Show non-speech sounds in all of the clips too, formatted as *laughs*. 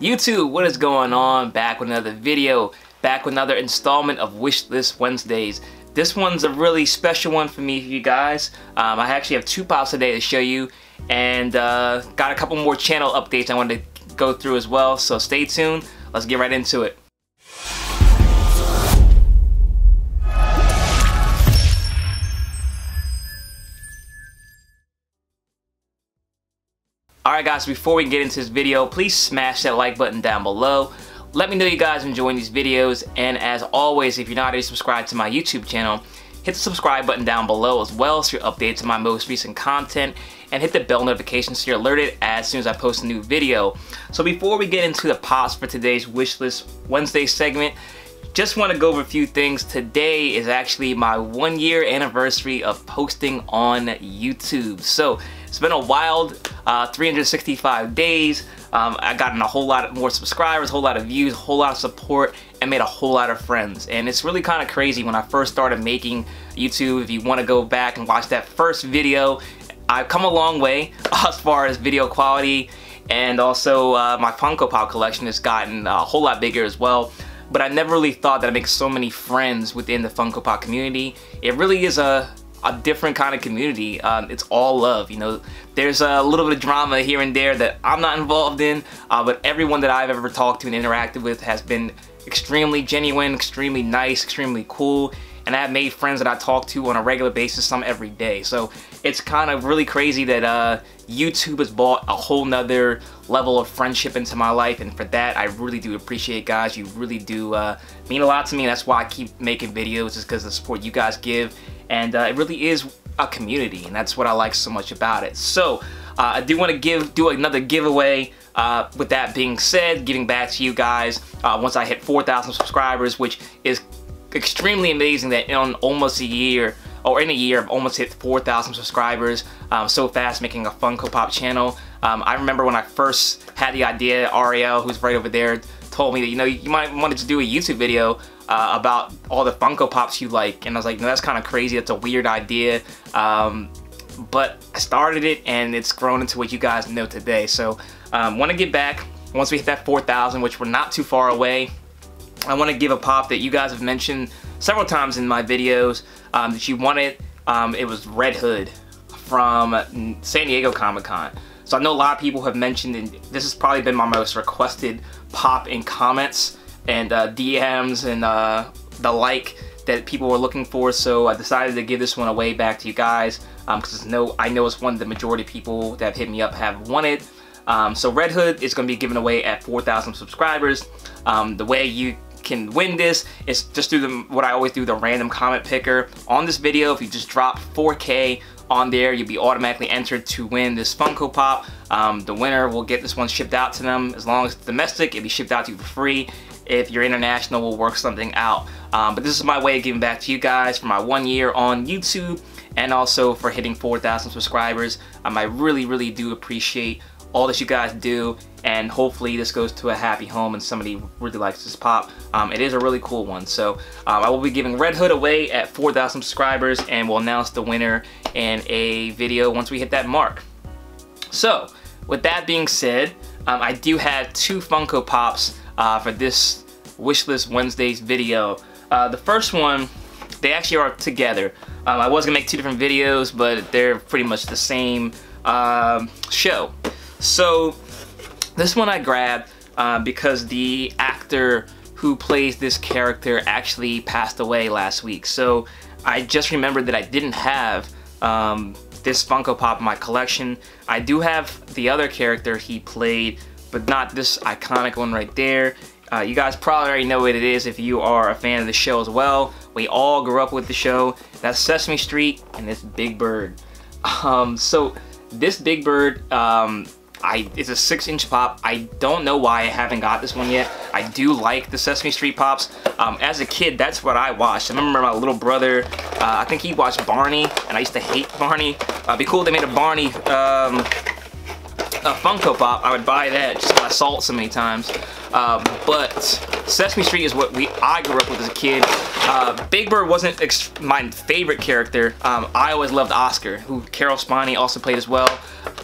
YouTube, what is going on? Back with another video, back with another installment of Wishlist Wednesdays. This one's a really special one for me, you guys. Um, I actually have two pops today to show you, and uh, got a couple more channel updates I wanted to go through as well, so stay tuned. Let's get right into it. Alright guys, before we get into this video, please smash that like button down below. Let me know you guys enjoying these videos, and as always, if you're not already subscribed to my YouTube channel, hit the subscribe button down below as well so you're updated to my most recent content, and hit the bell notification so you're alerted as soon as I post a new video. So before we get into the pops for today's Wishlist Wednesday segment, just want to go over a few things. Today is actually my one year anniversary of posting on YouTube. So it's been a wild uh, 365 days. Um, I gotten a whole lot more subscribers, a whole lot of views, a whole lot of support, and made a whole lot of friends. And it's really kind of crazy when I first started making YouTube. If you want to go back and watch that first video, I've come a long way *laughs* as far as video quality and also uh, my Funko Pop collection has gotten a whole lot bigger as well but I never really thought that I'd make so many friends within the Funko Pop community. It really is a, a different kind of community. Um, it's all love, you know. There's a little bit of drama here and there that I'm not involved in, uh, but everyone that I've ever talked to and interacted with has been extremely genuine, extremely nice, extremely cool, and I have made friends that I talk to on a regular basis, some every day. So it's kind of really crazy that uh, YouTube has brought a whole nother level of friendship into my life, and for that, I really do appreciate guys. You really do uh, mean a lot to me, and that's why I keep making videos, is because of the support you guys give, and uh, it really is a community, and that's what I like so much about it. So uh, I do want to give do another giveaway. Uh, with that being said, giving back to you guys uh, once I hit 4,000 subscribers, which is extremely amazing that in almost a year or in a year I've almost hit 4,000 subscribers um, so fast making a Funko Pop channel. Um, I remember when I first had the idea, Ariel, who's right over there, told me that, you know, you might wanted to do a YouTube video uh, about all the Funko Pops you like. And I was like, no, that's kind of crazy. That's a weird idea. Um, but I started it and it's grown into what you guys know today. So um, want to get back once we hit that 4,000, which we're not too far away. I want to give a pop that you guys have mentioned several times in my videos um, that you wanted. Um, it was Red Hood from San Diego Comic Con. So I know a lot of people have mentioned, and this has probably been my most requested pop in comments and uh, DMs and uh, the like that people were looking for. So I decided to give this one away back to you guys because um, no, I know it's one of the majority of people that have hit me up have wanted. Um, so Red Hood is going to be given away at 4,000 subscribers. Um, the way you can win this is just do the, what I always do, the random comment picker. On this video, if you just drop 4K on there, you'll be automatically entered to win this Funko Pop. Um, the winner will get this one shipped out to them. As long as it's domestic, it'll be shipped out to you for free. If you're international, we'll work something out. Um, but this is my way of giving back to you guys for my one year on YouTube and also for hitting 4,000 subscribers. Um, I really, really do appreciate all that you guys do and hopefully this goes to a happy home and somebody really likes this pop. Um, it is a really cool one. So um, I will be giving Red Hood away at 4,000 subscribers and we'll announce the winner in a video once we hit that mark. So with that being said, um, I do have two Funko Pops uh, for this Wishlist Wednesdays video. Uh, the first one, they actually are together. Um, I was gonna make two different videos, but they're pretty much the same um, show. So this one I grabbed uh, because the actor who plays this character actually passed away last week. So I just remembered that I didn't have um, this Funko Pop in my collection. I do have the other character he played, but not this iconic one right there. Uh, you guys probably already know what it is if you are a fan of the show as well. We all grew up with the show. That's Sesame Street and this Big Bird. *laughs* Um, so this Big Bird, um, I, it's a six inch pop. I don't know why I haven't got this one yet. I do like the Sesame Street pops. Um, as a kid, that's what I watched. I remember my little brother, uh, I think he watched Barney, and I used to hate Barney. Uh, it'd be cool if they made a Barney um, a Funko Pop. I would buy that just I saw it so many times. Uh, but Sesame Street is what we I grew up with as a kid. Uh, Big Bird wasn't my favorite character. Um, I always loved Oscar, who Caroll Spinney also played as well.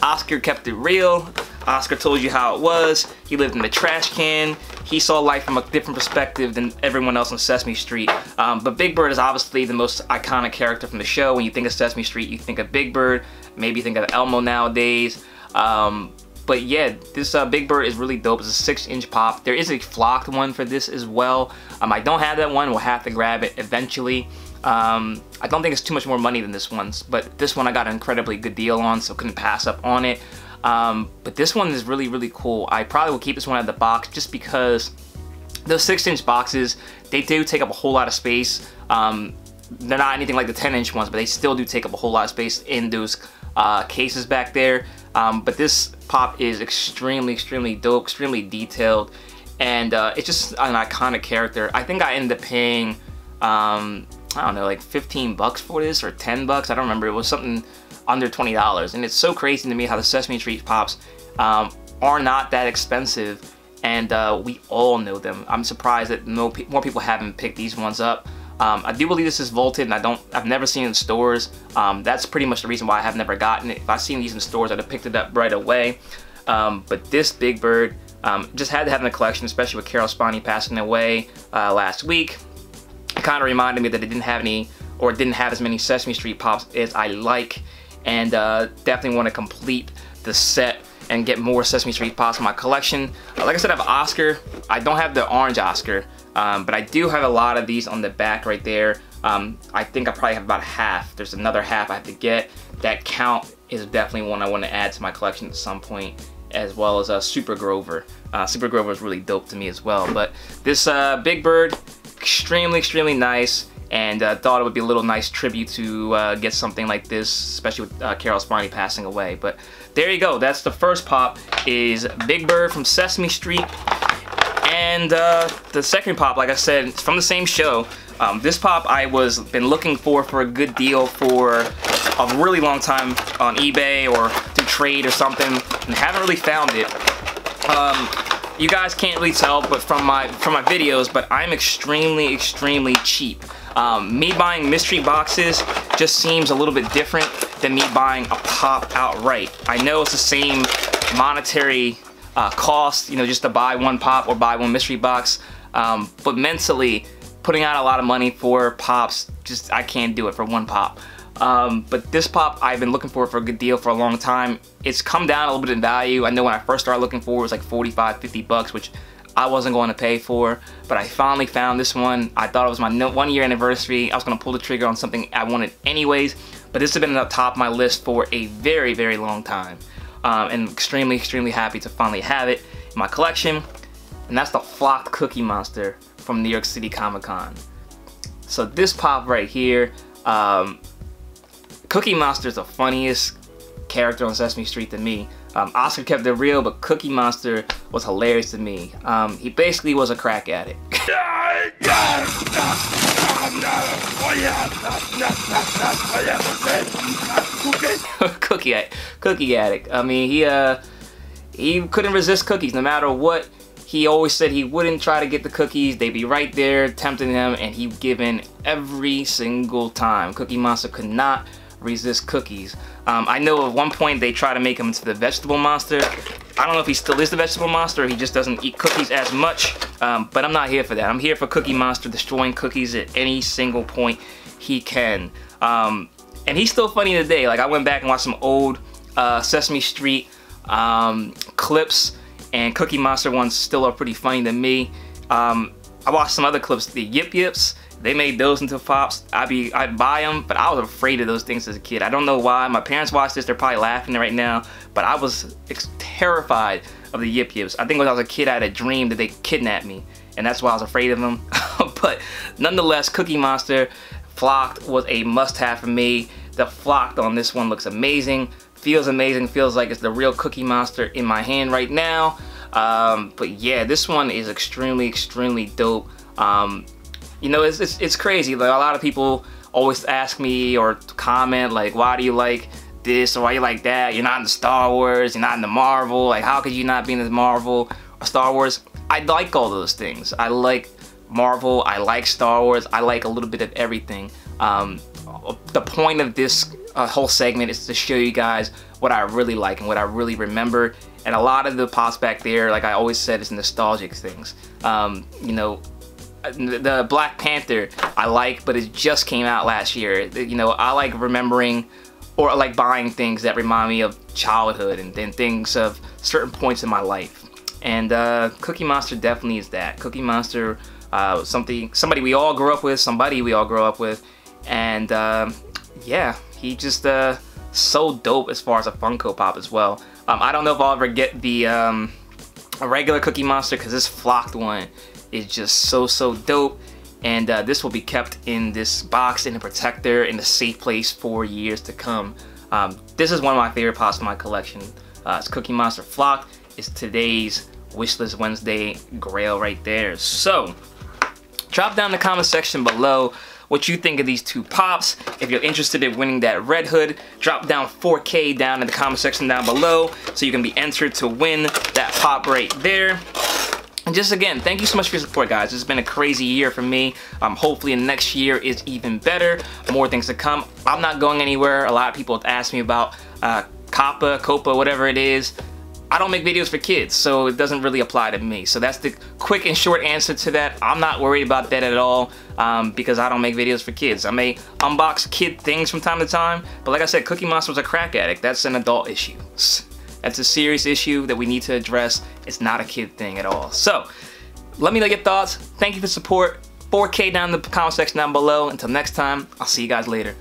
Oscar kept it real. Oscar told you how it was. He lived in the trash can. He saw life from a different perspective than everyone else on Sesame Street. Um, but Big Bird is obviously the most iconic character from the show. When you think of Sesame Street, you think of Big Bird. Maybe you think of Elmo nowadays. Um, but yeah, this uh, Big Bird is really dope. It's a six inch pop. There is a flocked one for this as well. Um, I don't have that one. We'll have to grab it eventually. Um, I don't think it's too much more money than this one's, but this one I got an incredibly good deal on, so couldn't pass up on it. Um, but this one is really, really cool. I probably will keep this one out of the box just because those six inch boxes, they do take up a whole lot of space. Um, they're not anything like the 10 inch ones, but they still do take up a whole lot of space in those uh, cases back there. Um, but this pop is extremely, extremely dope, extremely detailed, and uh, it's just an iconic character. I think I ended up paying, um, I don't know, like 15 bucks for this or 10 bucks. I don't remember. It was something under $20. And it's so crazy to me how the Sesame Street pops um, are not that expensive and uh, we all know them. I'm surprised that no more people haven't picked these ones up. Um, I do believe this is vaulted and I don't, I've never seen it in stores. Um, that's pretty much the reason why I have never gotten it. If I seen these in stores, I'd have picked it up right away. Um, but this Big Bird, um, just had to have in the collection, especially with Caroll Spinney passing away uh, last week. It kind of reminded me that it didn't have any, or didn't have as many Sesame Street Pops as I like. And uh, definitely want to complete the set and get more Sesame Street Pops in my collection. Uh, like I said, I have Oscar. I don't have the orange Oscar. Um, but I do have a lot of these on the back right there. Um, I think I probably have about half. There's another half I have to get. That count is definitely one I want to add to my collection at some point as well as uh, Super Grover. Uh, Super Grover is really dope to me as well. But this uh, Big Bird, extremely, extremely nice. And uh, thought it would be a little nice tribute to uh, get something like this, especially with uh, Caroll Spinney passing away. But there you go. That's the first pop is Big Bird from Sesame Street. And uh, the second pop, like I said, it's from the same show. Um, this pop I was been looking for for a good deal for a really long time on eBay or through trade or something, and haven't really found it. Um, you guys can't really tell, but from my from my videos, but I'm extremely, extremely cheap. Um, me buying mystery boxes just seems a little bit different than me buying a pop outright. I know it's the same monetary uh, cost, you know, just to buy one pop or buy one mystery box. Um, but mentally, putting out a lot of money for pops, just I can't do it for one pop. Um, but this pop, I've been looking for for a good deal for a long time. It's come down a little bit in value. I know when I first started looking for it, it was like 45, 50 bucks, which I wasn't going to pay for, but I finally found this one. I thought it was my one year anniversary. I was going to pull the trigger on something I wanted anyways, but this has been at the top of my list for a very, very long time um, and extremely, extremely happy to finally have it in my collection. And that's the Flocked Cookie Monster from New York City Comic Con. So this pop right here, um, Cookie Monster is the funniest character on Sesame Street to me. Um, Oscar kept it real, but Cookie Monster was hilarious to me. Um, he basically was a crack addict. *laughs* cookie, cookie addict. I mean, he uh, he couldn't resist cookies no matter what. He always said he wouldn't try to get the cookies. They'd be right there tempting him, and he'd give in every single time. Cookie Monster could not resist cookies. Um, I know at one point they try to make him into the vegetable monster. I don't know if he still is the vegetable monster or he just doesn't eat cookies as much, um, but I'm not here for that. I'm here for Cookie Monster destroying cookies at any single point he can. Um, and he's still funny today. Like I went back and watched some old uh, Sesame Street um, clips and Cookie Monster ones still are pretty funny to me. Um, I watched some other clips, the Yip Yips, they made those into pops. I'd be, I'd buy them, but I was afraid of those things as a kid. I don't know why. My parents watched this, they're probably laughing right now, but I was terrified of the Yip Yips. I think when I was a kid, I had a dream that they kidnapped me, and that's why I was afraid of them. *laughs* but nonetheless, Cookie Monster Flocked was a must-have for me. The Flocked on this one looks amazing, feels amazing, feels like it's the real Cookie Monster in my hand right now. Um, but yeah, this one is extremely, extremely dope. Um, you know, it's, it's, it's crazy. Like a lot of people always ask me or comment like, why do you like this or why you like that? You're not in the Star Wars, you're not in the Marvel. Like, how could you not be in the Marvel or Star Wars? I like all those things. I like Marvel, I like Star Wars, I like a little bit of everything. Um, the point of this uh, whole segment is to show you guys what I really like and what I really remember And a lot of the pops back there, like I always said, is nostalgic things. Um, you know, the Black Panther I like, but it just came out last year. You know, I like remembering or like buying things that remind me of childhood and then things of certain points in my life. And uh, Cookie Monster definitely is that. Cookie Monster, uh, something, somebody we all grew up with, somebody we all grew up with, and uh, yeah, he just uh, so dope as far as a Funko Pop as well. Um, I don't know if I'll ever get the um, a regular Cookie Monster because this flocked one is just so so dope and uh, this will be kept in this box in a protector in a safe place for years to come. Um, this is one of my favorite pops in my collection. Uh, it's Cookie Monster Flock. It's today's Wishlist Wednesday grail right there. So, drop down in the comment section below what you think of these two pops. If you're interested in winning that Red Hood, drop down 4K down in the comment section down below so you can be entered to win that pop right there. And just again, thank you so much for your support, guys. It's been a crazy year for me. Um, hopefully next year is even better. More things to come. I'm not going anywhere. A lot of people have asked me about uh, COPPA, COPA, whatever it is. I don't make videos for kids, so it doesn't really apply to me. So that's the quick and short answer to that. I'm not worried about that at all um, because I don't make videos for kids. I may unbox kid things from time to time, but like I said, Cookie Monster was a crack addict. That's an adult issue. That's a serious issue that we need to address. It's not a kid thing at all. So, let me know your thoughts. Thank you for support. 4K down in the comment section down below. Until next time, I'll see you guys later.